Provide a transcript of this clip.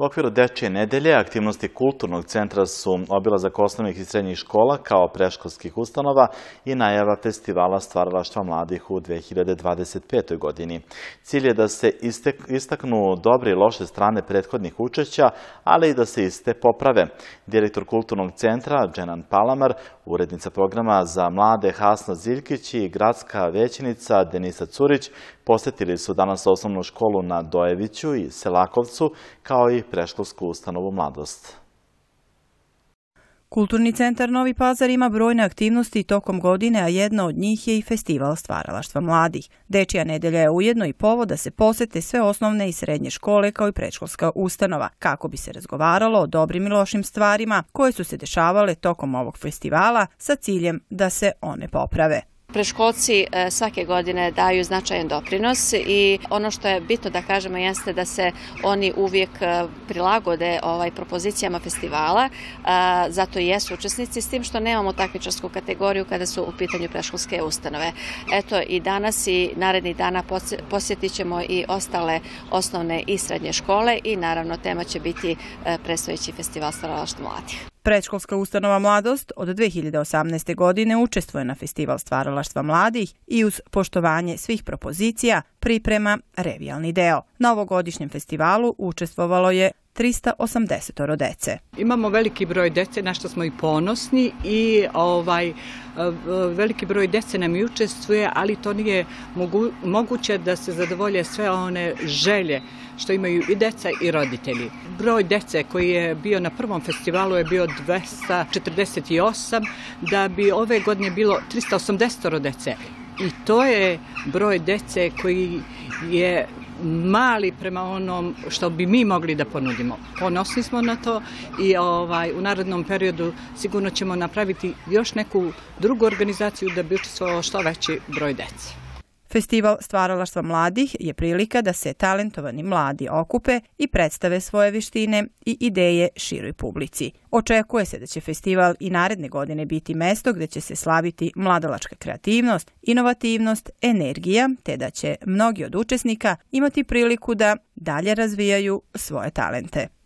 U okviru Dečije nedelje aktivnosti Kulturnog centra su obilazak osnovnih i srednjih škola kao preškolskih ustanova i najava festivala stvaralaštva mladih u 2025. godini. Cilj je da se istaknu dobre i loše strane prethodnih učešća, ali i da se iste poprave. Direktor Kulturnog centra, Dženan Palamar, urednica programa za mlade Hasna Ziljkić i gradska većenica Denisa Curić posetili su danas osnovnu školu na Dojeviću i Selakovcu, kao i preškolsku ustanovu Mladost. Kulturni centar Novi Pazar ima brojne aktivnosti tokom godine, a jedna od njih je i festival stvaralaštva mladih. Dečija nedelja je ujedno i povod da se posete sve osnovne i srednje škole kao i predškolska ustanova, kako bi se razgovaralo o dobrim i lošim stvarima koje su se dešavale tokom ovog festivala sa ciljem da se one poprave. Preškolci e, svake godine daju značajan doprinos i ono što je bitno da kažemo jeste da se oni uvijek e, prilagode ovaj propozicijama festivala, zato i jesu učesnici, s tim što nemamo takmičarsku kategoriju kada su u pitanju preškolske ustanove. Eto i danas i narednih dana posjetit ćemo i ostale osnovne i srednje škole i naravno tema će biti e, predstojeći festival stvaralaštva mladih. Predškolska ustanova Mladost od 2018. godine učestvuje na festival stvaralaštva mladih i uz poštovanje svih propozicija priprema revijalni deo. Na ovogodišnjem festivalu učestvovalo je 380 dece. Imamo veliki broj dece na što smo i ponosni i ovaj veliki broj dece nam i učestvuje, ali to nije mogu, moguće da se zadovolje sve one želje što imaju i deca i roditelji. Broj dece koji je bio na prvom festivalu je bio 248, da bi ove godine bilo 380 dece. I to je broj dece koji je mali prema onom što bi mi mogli da ponudimo. Ponosni smo na to i ovaj u narodnom periodu sigurno ćemo napraviti još neku drugu organizaciju da bi učestvovao što veći broj dece. Festival stvaralaštva mladih je prilika da se talentovani mladi okupe i predstave svoje vištine i ideje široj publici. Očekuje se da će festival i naredne godine biti mesto gde će se slaviti mladalačka kreativnost, inovativnost, energija, te da će mnogi od učesnika imati priliku da dalje razvijaju svoje talente.